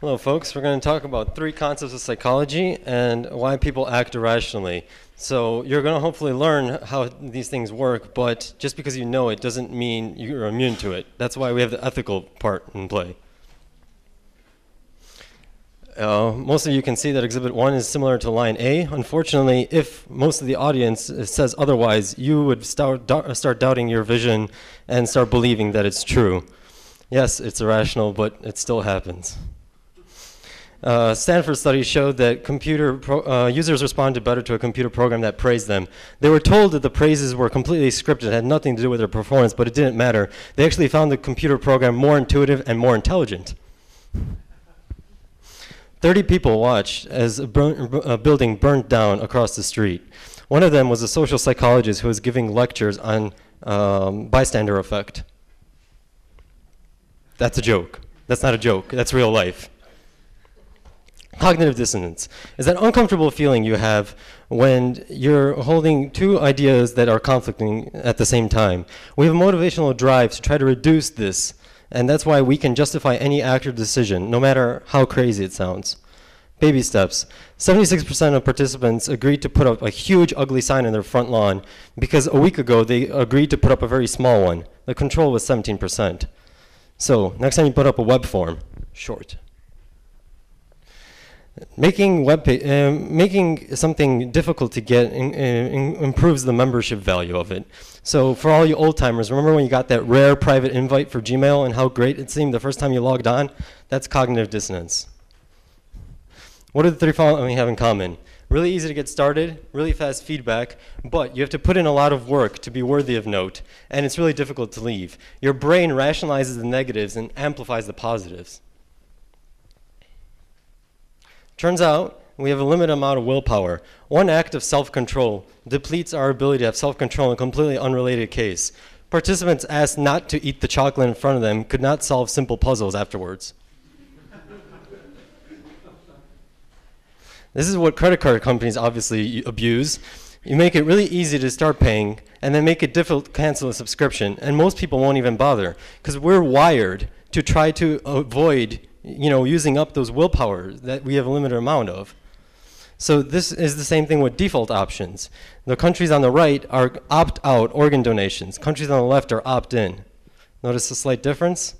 Hello, folks. We're going to talk about three concepts of psychology and why people act irrationally. So, you're going to hopefully learn how these things work, but just because you know it doesn't mean you're immune to it. That's why we have the ethical part in play. Uh, most of you can see that Exhibit 1 is similar to line A. Unfortunately, if most of the audience says otherwise, you would start, start doubting your vision and start believing that it's true. Yes, it's irrational, but it still happens. Uh, Stanford study showed that computer uh, users responded better to a computer program that praised them. They were told that the praises were completely scripted, had nothing to do with their performance, but it didn't matter. They actually found the computer program more intuitive and more intelligent. 30 people watched as a, burn, a building burned down across the street. One of them was a social psychologist who was giving lectures on um, bystander effect. That's a joke. That's not a joke. That's real life. Cognitive dissonance is that uncomfortable feeling you have when you're holding two ideas that are conflicting at the same time. We have a motivational drive to try to reduce this, and that's why we can justify any act or decision, no matter how crazy it sounds. Baby steps. 76% of participants agreed to put up a huge ugly sign in their front lawn because a week ago they agreed to put up a very small one. The control was 17%. So, next time you put up a web form, short. Making web uh, making something difficult to get in, uh, in improves the membership value of it. So for all you old timers, remember when you got that rare private invite for Gmail and how great it seemed the first time you logged on? That's cognitive dissonance. What do the three following have in common? Really easy to get started, really fast feedback, but you have to put in a lot of work to be worthy of note, and it's really difficult to leave. Your brain rationalizes the negatives and amplifies the positives. Turns out we have a limited amount of willpower. One act of self-control depletes our ability to have self-control in a completely unrelated case. Participants asked not to eat the chocolate in front of them could not solve simple puzzles afterwards. this is what credit card companies obviously abuse. You make it really easy to start paying and then make it difficult to cancel a subscription. And most people won't even bother because we're wired to try to avoid you know, using up those willpower that we have a limited amount of. So this is the same thing with default options. The countries on the right are opt-out organ donations. Countries on the left are opt-in. Notice the slight difference?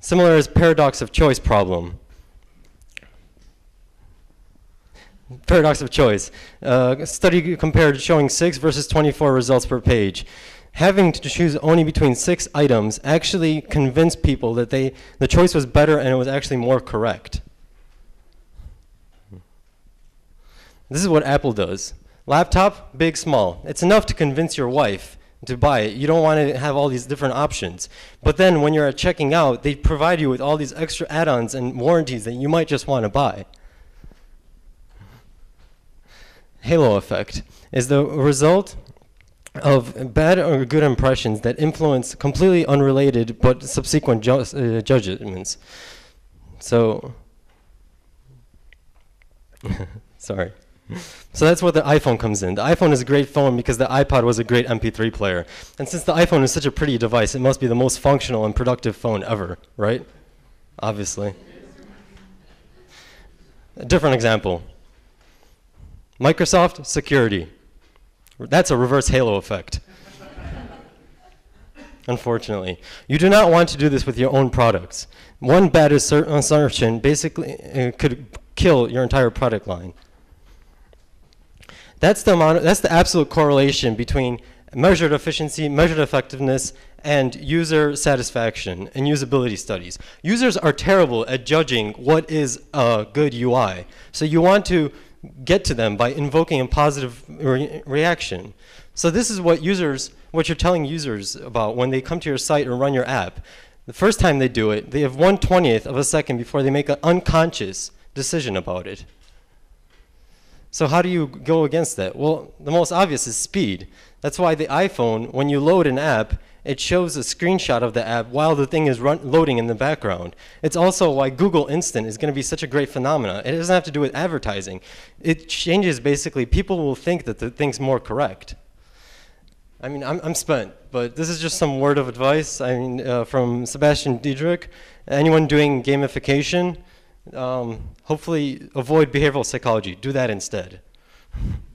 Similar as paradox of choice problem. Paradox of choice. Uh, study compared showing 6 versus 24 results per page having to choose only between six items actually convinced people that they, the choice was better and it was actually more correct. This is what Apple does. Laptop, big, small. It's enough to convince your wife to buy it. You don't want to have all these different options. But then when you're checking out, they provide you with all these extra add-ons and warranties that you might just want to buy. Halo effect is the result of bad or good impressions that influence completely unrelated but subsequent ju uh, judgments. So, sorry. So that's where the iPhone comes in. The iPhone is a great phone because the iPod was a great MP3 player. And since the iPhone is such a pretty device, it must be the most functional and productive phone ever, right? Obviously. A different example. Microsoft security. That's a reverse halo effect. Unfortunately. You do not want to do this with your own products. One bad assertion basically uh, could kill your entire product line. That's the, that's the absolute correlation between measured efficiency, measured effectiveness, and user satisfaction and usability studies. Users are terrible at judging what is a good UI. So you want to get to them by invoking a positive re reaction. So this is what users, what you're telling users about when they come to your site or run your app. The first time they do it, they have 1 20th of a second before they make an unconscious decision about it. So how do you go against that? Well, the most obvious is speed. That's why the iPhone, when you load an app, it shows a screenshot of the app while the thing is loading in the background. It's also why Google Instant is going to be such a great phenomena. It doesn't have to do with advertising. It changes basically, people will think that the thing's more correct. I mean, I'm, I'm spent, but this is just some word of advice. I mean, uh, from Sebastian Deterding. Anyone doing gamification, um, hopefully avoid behavioral psychology. Do that instead.